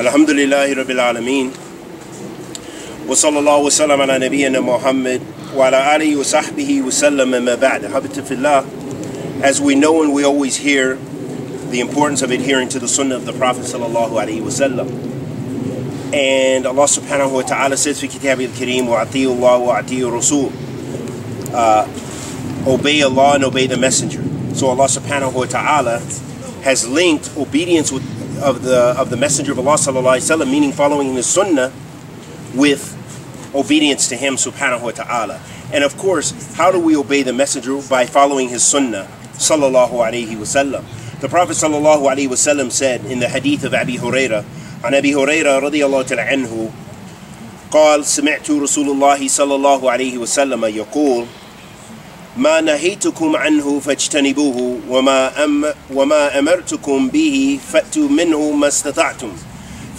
الحمد لله رب العالمين وصلى الله وسلم على نبينا محمد وعلى آله وصحبه وسلم ما بعد حبت في الله as we know and we always hear the importance of adhering to the sunnah of the Prophet sallallahu alaihi wasallam and Allah subhanahu wa ta'ala says في كتابه الكريم وأطيعوا الله وأطيعوا الرسول uh, obey Allah and obey the messenger so Allah subhanahu wa ta'ala has linked obedience with, of the of the messenger of Allah sallallahu alaihi wasallam meaning following the sunnah with obedience to him subhanahu wa ta'ala and of course how do we obey the messenger by following his sunnah sallallahu alaihi wasallam the prophet sallallahu alaihi wasallam said in the hadith of Abi Huraira عن أبي هريرة رضي الله تعالى عنه قال سمعت رسول الله صلى الله عليه وسلم يقول ما نهيتكم عنه فاجتنبوه وما أم وما أمرتكم به فأتوا منه ما استطعتم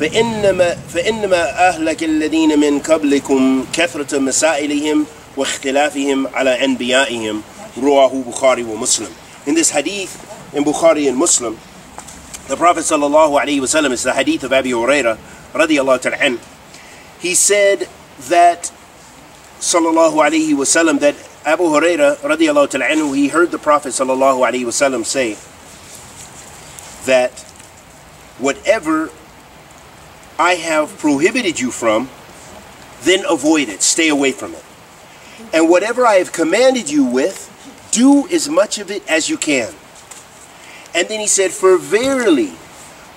فإنما فإنما أهلك الذين من قبلكم كثرة مسائلهم واختلافهم على أنبيائهم رواه بخاري ومسلم In this hadith in Bukhari and Muslim the Prophet sallallahu alaihi wasallam is the hadith of Abi Huraira radiallahu ta'ala he said that sallallahu alaihi wasallam that Abu Huraira radiallahu ta'ala anhu, he heard the Prophet sallallahu alaihi wasallam say that whatever I have prohibited you from, then avoid it, stay away from it. And whatever I have commanded you with, do as much of it as you can. And then he said, For verily,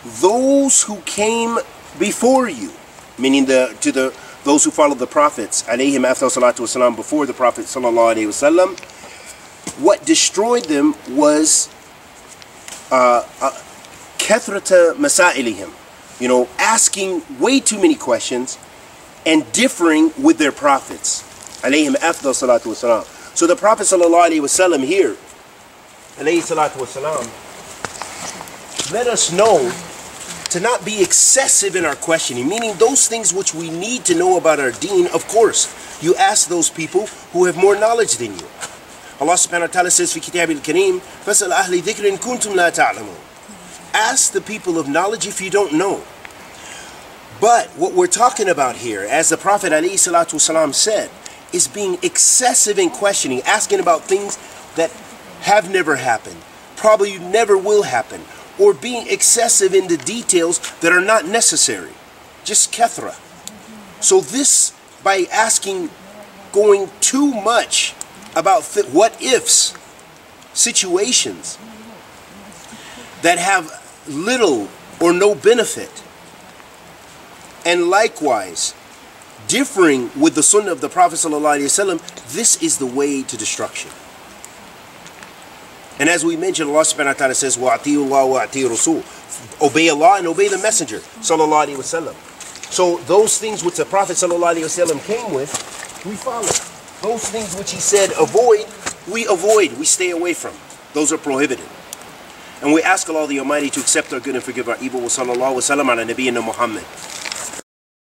those who came before you, meaning the to the those who followed the prophets, alayhim salatu wasalam, before the Prophet sallallahu alayhi wasallam, what destroyed them was uh, uh, masailihim, you know, asking way too many questions and differing with their prophets, alayhim salatu wasalam. So the Prophet sallallahu alayhi wasallam here, alayhi salatu wasalam, let us know to not be excessive in our questioning, meaning those things which we need to know about our deen, of course, you ask those people who have more knowledge than you. Allah subhanahu wa ta'ala says في كتاب الكريم فَسَلْ أَهْلِ ذِكْرٍ كُنْتُمْ لَا تَعْلَمُونَ Ask the people of knowledge if you don't know. But what we're talking about here, as the Prophet ﷺ said, is being excessive in questioning, asking about things that have never happened, probably never will happen, or being excessive in the details that are not necessary. Just kethra. So this, by asking, going too much about what ifs, situations that have little or no benefit, and likewise, differing with the sunnah of the Prophet ﷺ, this is the way to destruction. And as we mentioned, Allah subhanahu wa ta'ala says, وَأَعْتِيُوا اللَّهُ وَأَعْتِيُوا رَسُولُ Obey Allah and obey the Messenger, sallallahu alayhi wasallam. So those things which the Prophet sallallahu alayhi wasallam came with, we follow. Those things which he said avoid, we avoid, we stay away from. Those are prohibited. And we ask Allah the Almighty to accept our good and forgive our evil. Wa sallallahu wa sallam ala nabiyyina Muhammad.